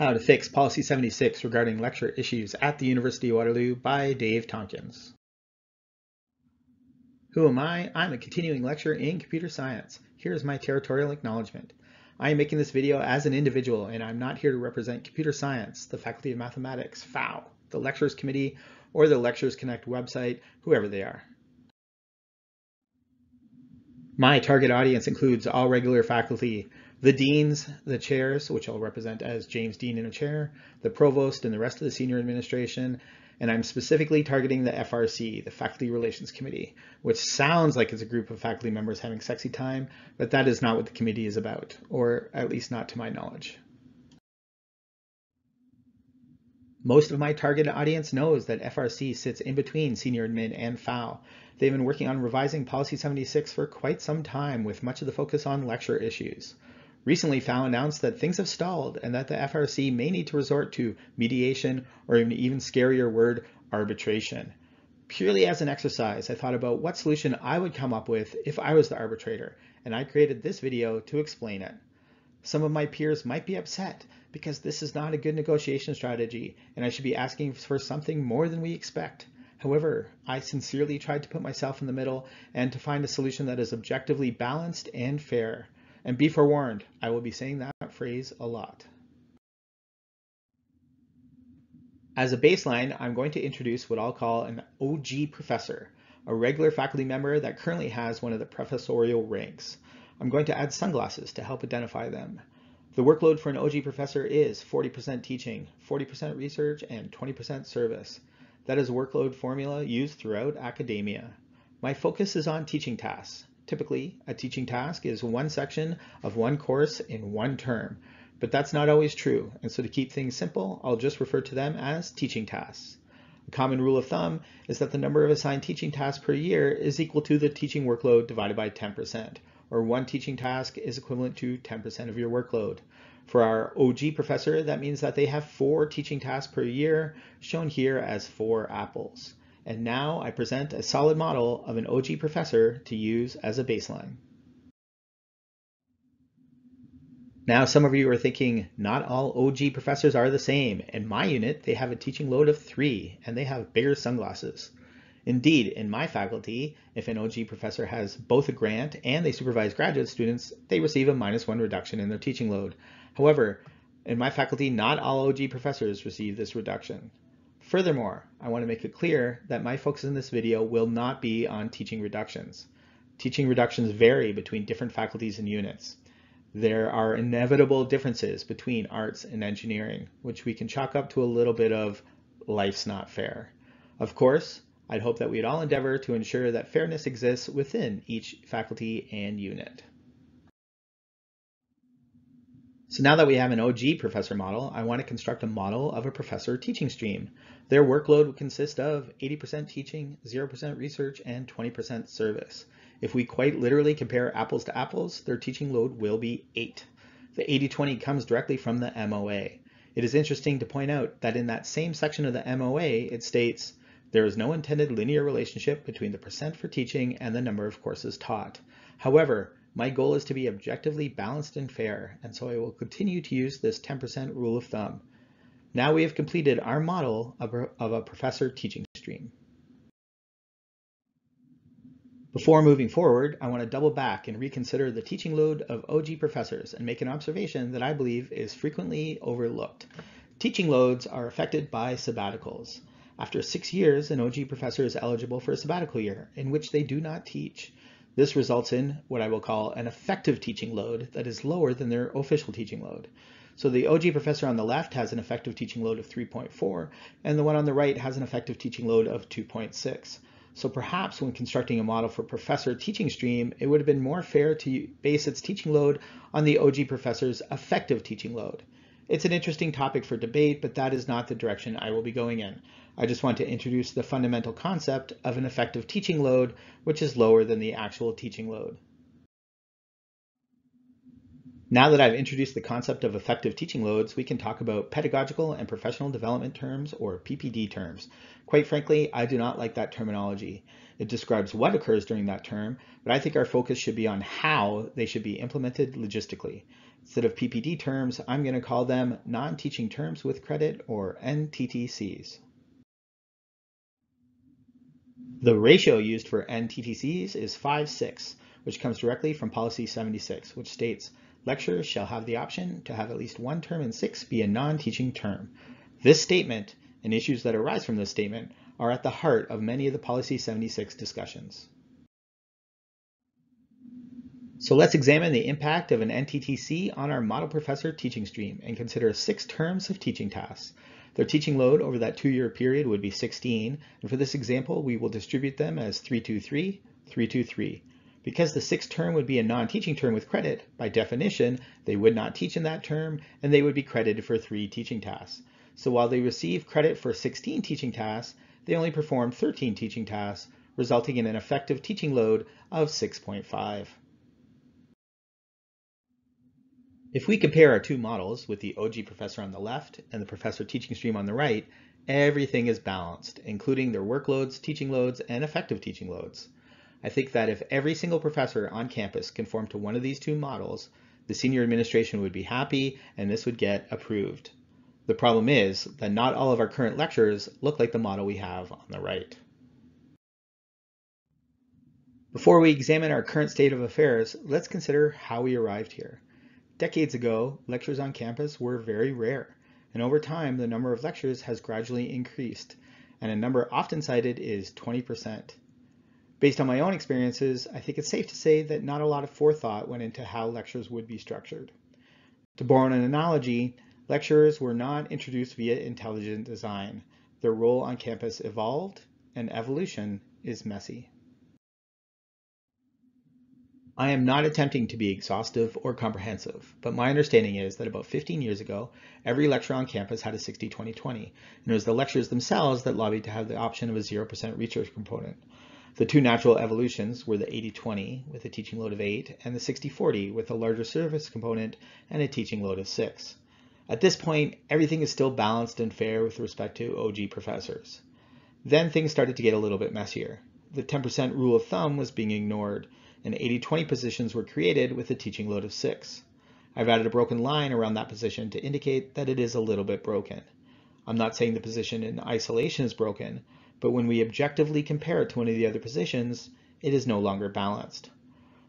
How to Fix Policy 76 Regarding Lecture Issues at the University of Waterloo by Dave Tompkins. Who am I? I'm a continuing lecturer in computer science. Here's my territorial acknowledgement. I am making this video as an individual and I'm not here to represent computer science, the Faculty of Mathematics, FAO, the Lecturers Committee, or the Lectures Connect website, whoever they are. My target audience includes all regular faculty, the deans, the chairs, which I'll represent as James Dean in a chair, the provost and the rest of the senior administration, and I'm specifically targeting the FRC, the Faculty Relations Committee, which sounds like it's a group of faculty members having sexy time, but that is not what the committee is about, or at least not to my knowledge. Most of my target audience knows that FRC sits in between senior admin and FAO. They've been working on revising Policy 76 for quite some time with much of the focus on lecture issues. Recently, FAO announced that things have stalled and that the FRC may need to resort to mediation or an even scarier word, arbitration. Purely as an exercise, I thought about what solution I would come up with if I was the arbitrator, and I created this video to explain it. Some of my peers might be upset because this is not a good negotiation strategy and I should be asking for something more than we expect. However, I sincerely tried to put myself in the middle and to find a solution that is objectively balanced and fair. And be forewarned, I will be saying that phrase a lot. As a baseline, I'm going to introduce what I'll call an OG professor, a regular faculty member that currently has one of the professorial ranks. I'm going to add sunglasses to help identify them. The workload for an OG professor is 40% teaching, 40% research, and 20% service. That is a workload formula used throughout academia. My focus is on teaching tasks. Typically, a teaching task is one section of one course in one term, but that's not always true. And so to keep things simple, I'll just refer to them as teaching tasks. A common rule of thumb is that the number of assigned teaching tasks per year is equal to the teaching workload divided by 10%, or one teaching task is equivalent to 10% of your workload. For our OG professor, that means that they have four teaching tasks per year, shown here as four apples. And now I present a solid model of an OG professor to use as a baseline. Now some of you are thinking, not all OG professors are the same. In my unit, they have a teaching load of three, and they have bigger sunglasses. Indeed, in my faculty, if an OG professor has both a grant and they supervise graduate students, they receive a minus one reduction in their teaching load. However, in my faculty, not all OG professors receive this reduction. Furthermore, I want to make it clear that my focus in this video will not be on teaching reductions. Teaching reductions vary between different faculties and units. There are inevitable differences between arts and engineering, which we can chalk up to a little bit of life's not fair. Of course, I'd hope that we'd all endeavor to ensure that fairness exists within each faculty and unit. So now that we have an OG professor model, I want to construct a model of a professor teaching stream. Their workload would consist of 80% teaching, 0% research, and 20% service. If we quite literally compare apples to apples, their teaching load will be 8. The 80-20 comes directly from the MOA. It is interesting to point out that in that same section of the MOA, it states, there is no intended linear relationship between the percent for teaching and the number of courses taught. However, my goal is to be objectively balanced and fair, and so I will continue to use this 10% rule of thumb. Now we have completed our model of a professor teaching stream. Before moving forward, I want to double back and reconsider the teaching load of OG professors and make an observation that I believe is frequently overlooked. Teaching loads are affected by sabbaticals. After six years, an OG professor is eligible for a sabbatical year in which they do not teach. This results in what I will call an effective teaching load that is lower than their official teaching load. So the OG professor on the left has an effective teaching load of 3.4, and the one on the right has an effective teaching load of 2.6. So perhaps when constructing a model for professor teaching stream, it would have been more fair to base its teaching load on the OG professor's effective teaching load. It's an interesting topic for debate, but that is not the direction I will be going in. I just want to introduce the fundamental concept of an effective teaching load, which is lower than the actual teaching load. Now that I've introduced the concept of effective teaching loads, we can talk about pedagogical and professional development terms, or PPD terms. Quite frankly, I do not like that terminology. It describes what occurs during that term, but I think our focus should be on how they should be implemented logistically. Instead of PPD terms, I'm going to call them non-teaching terms with credit or NTTCs. The ratio used for NTTCs is 5-6, which comes directly from policy 76, which states lecturers shall have the option to have at least one term in six be a non-teaching term. This statement and issues that arise from this statement are at the heart of many of the policy 76 discussions. So let's examine the impact of an NTTC on our model professor teaching stream and consider six terms of teaching tasks. Their teaching load over that two-year period would be 16, and for this example, we will distribute them as 323, 323. Because the sixth term would be a non-teaching term with credit, by definition, they would not teach in that term, and they would be credited for three teaching tasks. So while they receive credit for 16 teaching tasks, they only performed 13 teaching tasks, resulting in an effective teaching load of 6.5. If we compare our two models with the OG professor on the left and the professor teaching stream on the right, everything is balanced, including their workloads, teaching loads, and effective teaching loads. I think that if every single professor on campus conformed to one of these two models, the senior administration would be happy and this would get approved. The problem is that not all of our current lectures look like the model we have on the right. Before we examine our current state of affairs, let's consider how we arrived here. Decades ago, lectures on campus were very rare, and over time the number of lectures has gradually increased, and a number often cited is 20%. Based on my own experiences, I think it's safe to say that not a lot of forethought went into how lectures would be structured. To borrow an analogy, lecturers were not introduced via intelligent design. Their role on campus evolved, and evolution is messy. I am not attempting to be exhaustive or comprehensive, but my understanding is that about 15 years ago, every lecturer on campus had a 60-20-20, and it was the lecturers themselves that lobbied to have the option of a 0% research component. The two natural evolutions were the 80-20 with a teaching load of 8 and the 60-40 with a larger service component and a teaching load of 6. At this point, everything is still balanced and fair with respect to OG professors. Then things started to get a little bit messier. The 10% rule of thumb was being ignored, and 80-20 positions were created with a teaching load of 6. I've added a broken line around that position to indicate that it is a little bit broken. I'm not saying the position in isolation is broken, but when we objectively compare it to one of the other positions, it is no longer balanced.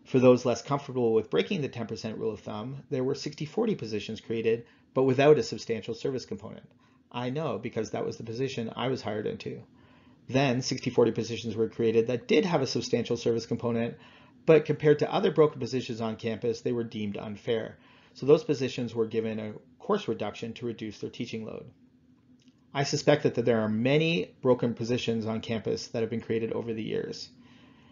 For those less comfortable with breaking the 10% rule of thumb, there were 60-40 positions created, but without a substantial service component. I know because that was the position I was hired into. Then 60-40 positions were created that did have a substantial service component, but compared to other broken positions on campus, they were deemed unfair. So those positions were given a course reduction to reduce their teaching load. I suspect that there are many broken positions on campus that have been created over the years.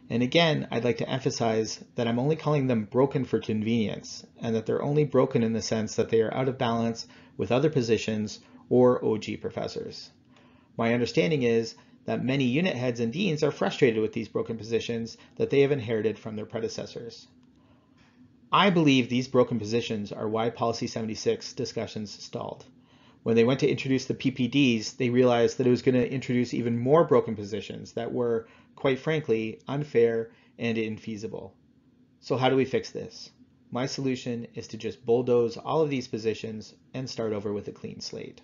And again, I'd like to emphasize that I'm only calling them broken for convenience and that they're only broken in the sense that they are out of balance with other positions or OG professors. My understanding is that many unit heads and deans are frustrated with these broken positions that they have inherited from their predecessors. I believe these broken positions are why Policy 76 discussions stalled. When they went to introduce the PPDs, they realized that it was going to introduce even more broken positions that were, quite frankly, unfair and infeasible. So how do we fix this? My solution is to just bulldoze all of these positions and start over with a clean slate.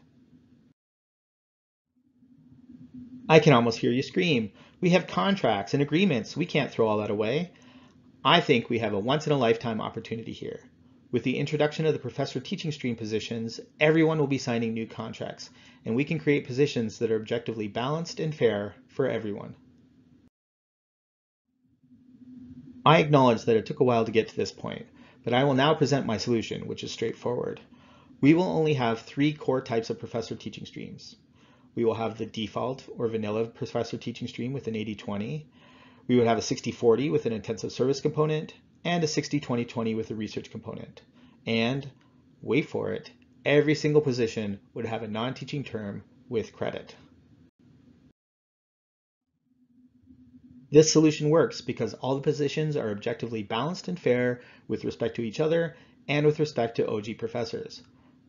I can almost hear you scream. We have contracts and agreements. We can't throw all that away. I think we have a once in a lifetime opportunity here. With the introduction of the professor teaching stream positions, everyone will be signing new contracts, and we can create positions that are objectively balanced and fair for everyone. I acknowledge that it took a while to get to this point, but I will now present my solution, which is straightforward. We will only have three core types of professor teaching streams. We will have the default or vanilla professor teaching stream with an 80-20. We would have a 60-40 with an intensive service component and a 60-20-20 with a research component. And, wait for it, every single position would have a non-teaching term with credit. This solution works because all the positions are objectively balanced and fair with respect to each other and with respect to OG professors.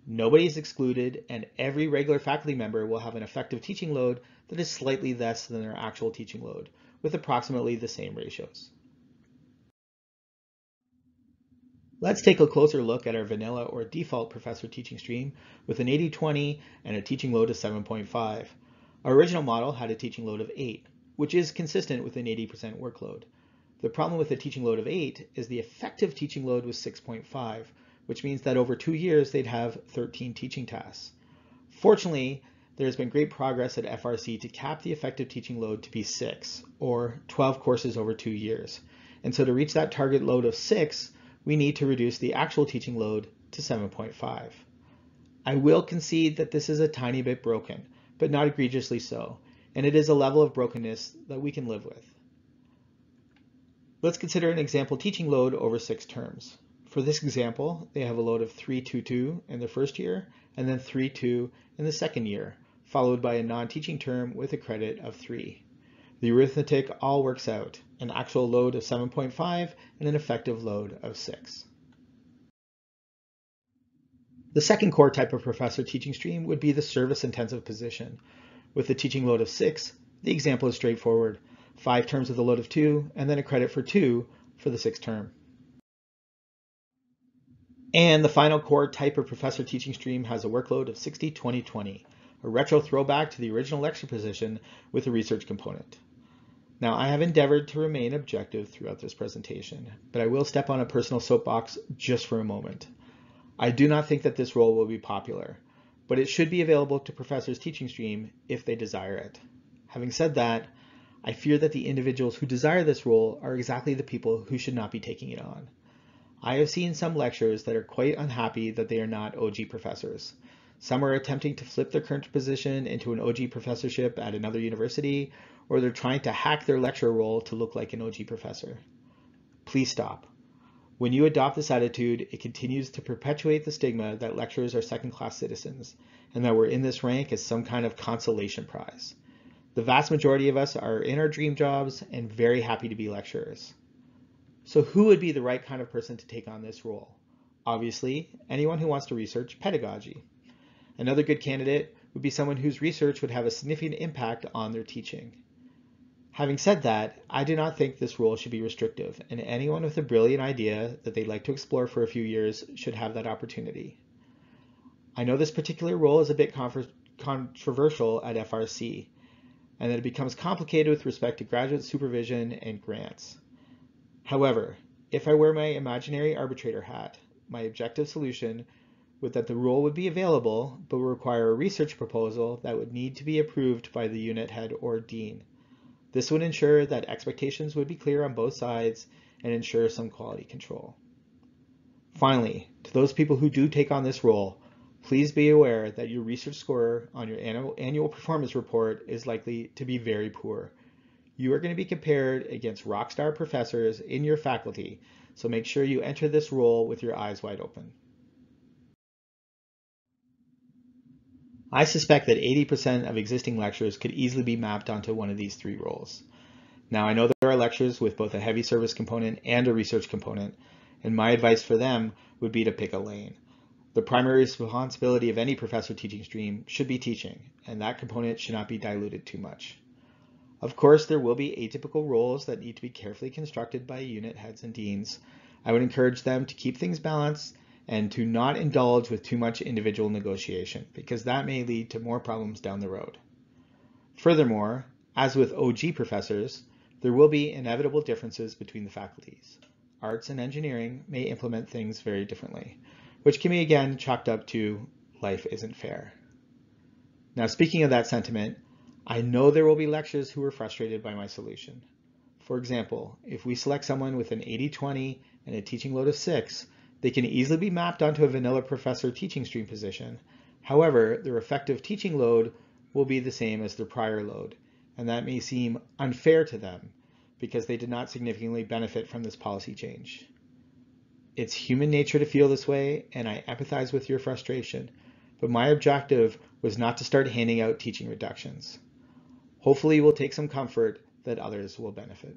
Nobody is excluded, and every regular faculty member will have an effective teaching load that is slightly less than their actual teaching load, with approximately the same ratios. Let's take a closer look at our vanilla or default professor teaching stream with an 80-20 and a teaching load of 7.5. Our original model had a teaching load of 8, which is consistent with an 80% workload. The problem with a teaching load of 8 is the effective teaching load was 6.5, which means that over two years they'd have 13 teaching tasks. Fortunately, there has been great progress at FRC to cap the effective teaching load to be 6, or 12 courses over two years. And so to reach that target load of 6, we need to reduce the actual teaching load to 7.5. I will concede that this is a tiny bit broken, but not egregiously so, and it is a level of brokenness that we can live with. Let's consider an example teaching load over six terms. For this example, they have a load of 322 in the first year and then 32 in the second year, followed by a non-teaching term with a credit of 3. The arithmetic all works out, an actual load of 7.5 and an effective load of 6. The second core type of professor teaching stream would be the service-intensive position. With a teaching load of 6, the example is straightforward. 5 terms with a load of 2, and then a credit for 2 for the sixth term. And the final core type of professor teaching stream has a workload of 60-20-20, a retro throwback to the original lecture position with a research component. Now, I have endeavored to remain objective throughout this presentation, but I will step on a personal soapbox just for a moment. I do not think that this role will be popular, but it should be available to professors' teaching stream if they desire it. Having said that, I fear that the individuals who desire this role are exactly the people who should not be taking it on. I have seen some lecturers that are quite unhappy that they are not OG professors. Some are attempting to flip their current position into an OG professorship at another university, or they're trying to hack their lecturer role to look like an OG professor. Please stop. When you adopt this attitude, it continues to perpetuate the stigma that lecturers are second-class citizens, and that we're in this rank as some kind of consolation prize. The vast majority of us are in our dream jobs and very happy to be lecturers. So who would be the right kind of person to take on this role? Obviously, anyone who wants to research pedagogy. Another good candidate would be someone whose research would have a significant impact on their teaching. Having said that, I do not think this rule should be restrictive, and anyone with a brilliant idea that they'd like to explore for a few years should have that opportunity. I know this particular role is a bit controversial at FRC, and that it becomes complicated with respect to graduate supervision and grants. However, if I wear my imaginary arbitrator hat, my objective solution would that the rule would be available, but would require a research proposal that would need to be approved by the unit head or dean. This would ensure that expectations would be clear on both sides and ensure some quality control. Finally, to those people who do take on this role, please be aware that your research score on your annual, annual performance report is likely to be very poor. You are going to be compared against rockstar professors in your faculty, so make sure you enter this role with your eyes wide open. I suspect that 80% of existing lectures could easily be mapped onto one of these three roles. Now I know there are lectures with both a heavy service component and a research component, and my advice for them would be to pick a lane. The primary responsibility of any professor teaching stream should be teaching, and that component should not be diluted too much. Of course, there will be atypical roles that need to be carefully constructed by unit heads and deans. I would encourage them to keep things balanced and to not indulge with too much individual negotiation because that may lead to more problems down the road. Furthermore, as with OG professors, there will be inevitable differences between the faculties. Arts and engineering may implement things very differently, which can be again chalked up to life isn't fair. Now speaking of that sentiment, I know there will be lecturers who are frustrated by my solution. For example, if we select someone with an 80-20 and a teaching load of 6, they can easily be mapped onto a vanilla professor teaching stream position. However, their effective teaching load will be the same as their prior load, and that may seem unfair to them because they did not significantly benefit from this policy change. It's human nature to feel this way, and I empathize with your frustration, but my objective was not to start handing out teaching reductions. Hopefully, we'll take some comfort that others will benefit.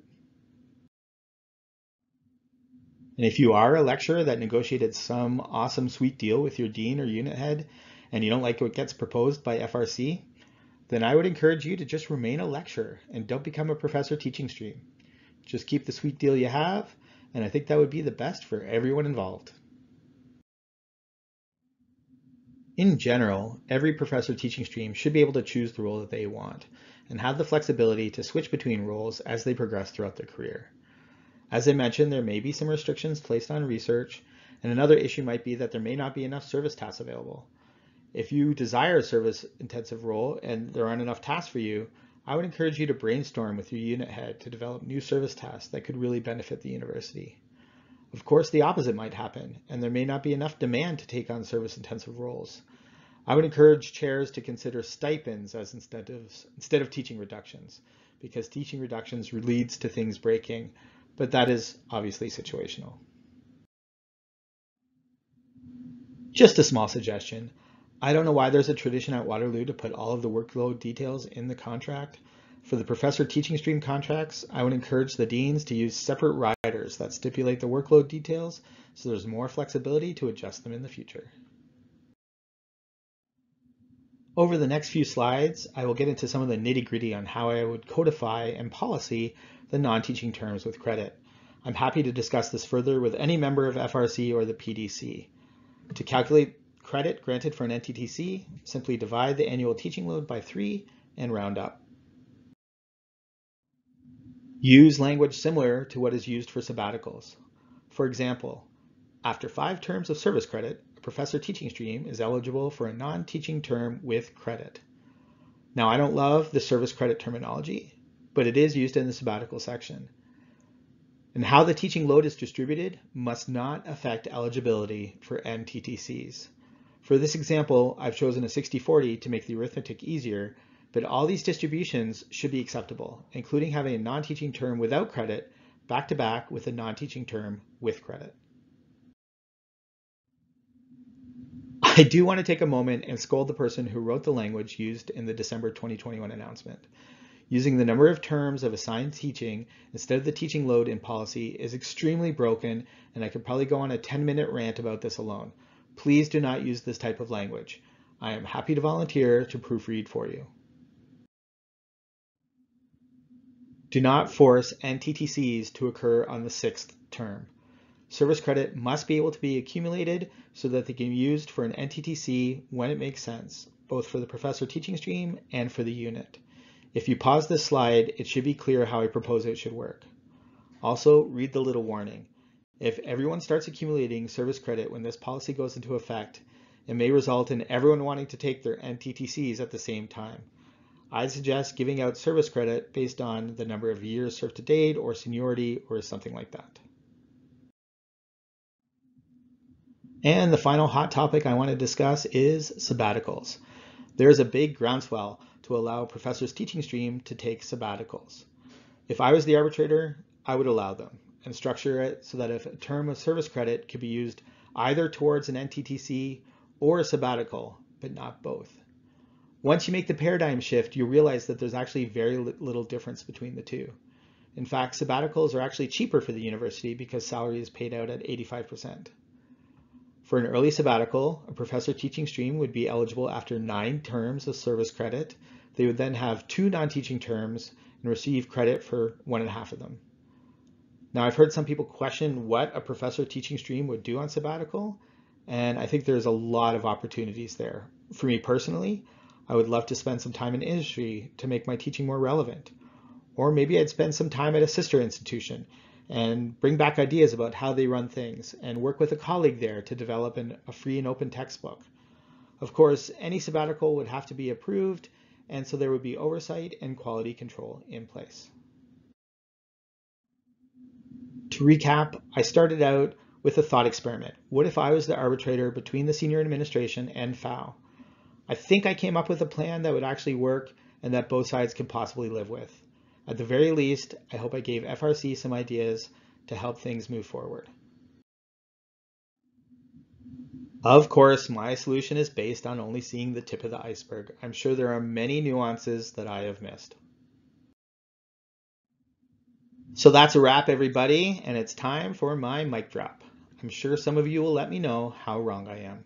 And if you are a lecturer that negotiated some awesome sweet deal with your dean or unit head and you don't like what gets proposed by FRC, then I would encourage you to just remain a lecturer and don't become a professor teaching stream. Just keep the sweet deal you have and I think that would be the best for everyone involved. In general, every professor teaching stream should be able to choose the role that they want and have the flexibility to switch between roles as they progress throughout their career. As I mentioned, there may be some restrictions placed on research, and another issue might be that there may not be enough service tasks available. If you desire a service intensive role and there aren't enough tasks for you, I would encourage you to brainstorm with your unit head to develop new service tasks that could really benefit the university. Of course, the opposite might happen, and there may not be enough demand to take on service intensive roles. I would encourage chairs to consider stipends as incentives instead of teaching reductions, because teaching reductions leads to things breaking, but that is obviously situational. Just a small suggestion. I don't know why there's a tradition at Waterloo to put all of the workload details in the contract. For the professor teaching stream contracts, I would encourage the deans to use separate riders that stipulate the workload details so there's more flexibility to adjust them in the future. Over the next few slides, I will get into some of the nitty gritty on how I would codify and policy the non-teaching terms with credit. I'm happy to discuss this further with any member of FRC or the PDC. To calculate credit granted for an NTTC, simply divide the annual teaching load by three and round up. Use language similar to what is used for sabbaticals. For example, after five terms of service credit, a professor teaching stream is eligible for a non-teaching term with credit. Now, I don't love the service credit terminology, but it is used in the sabbatical section. And how the teaching load is distributed must not affect eligibility for NTTCs. For this example, I've chosen a 60-40 to make the arithmetic easier, but all these distributions should be acceptable, including having a non-teaching term without credit back-to-back -back with a non-teaching term with credit. I do want to take a moment and scold the person who wrote the language used in the December 2021 announcement. Using the number of terms of assigned teaching instead of the teaching load in policy is extremely broken, and I could probably go on a 10 minute rant about this alone. Please do not use this type of language. I am happy to volunteer to proofread for you. Do not force NTTCs to occur on the sixth term. Service credit must be able to be accumulated so that they can be used for an NTTC when it makes sense, both for the professor teaching stream and for the unit. If you pause this slide, it should be clear how I propose it should work. Also, read the little warning. If everyone starts accumulating service credit when this policy goes into effect, it may result in everyone wanting to take their NTTCs at the same time. I'd suggest giving out service credit based on the number of years served to date or seniority or something like that. And the final hot topic I want to discuss is sabbaticals. There is a big groundswell to allow professors teaching stream to take sabbaticals. If I was the arbitrator, I would allow them and structure it so that if a term of service credit could be used either towards an NTTC or a sabbatical, but not both. Once you make the paradigm shift, you realize that there's actually very little difference between the two. In fact, sabbaticals are actually cheaper for the university because salary is paid out at 85%. For an early sabbatical, a professor teaching stream would be eligible after nine terms of service credit. They would then have two non-teaching terms and receive credit for one and a half of them. Now, I've heard some people question what a professor teaching stream would do on sabbatical, and I think there's a lot of opportunities there. For me personally, I would love to spend some time in industry to make my teaching more relevant. Or maybe I'd spend some time at a sister institution and bring back ideas about how they run things and work with a colleague there to develop an, a free and open textbook. Of course, any sabbatical would have to be approved, and so there would be oversight and quality control in place. To recap, I started out with a thought experiment. What if I was the arbitrator between the senior administration and FAO? I think I came up with a plan that would actually work and that both sides could possibly live with. At the very least, I hope I gave FRC some ideas to help things move forward. Of course, my solution is based on only seeing the tip of the iceberg. I'm sure there are many nuances that I have missed. So that's a wrap, everybody, and it's time for my mic drop. I'm sure some of you will let me know how wrong I am.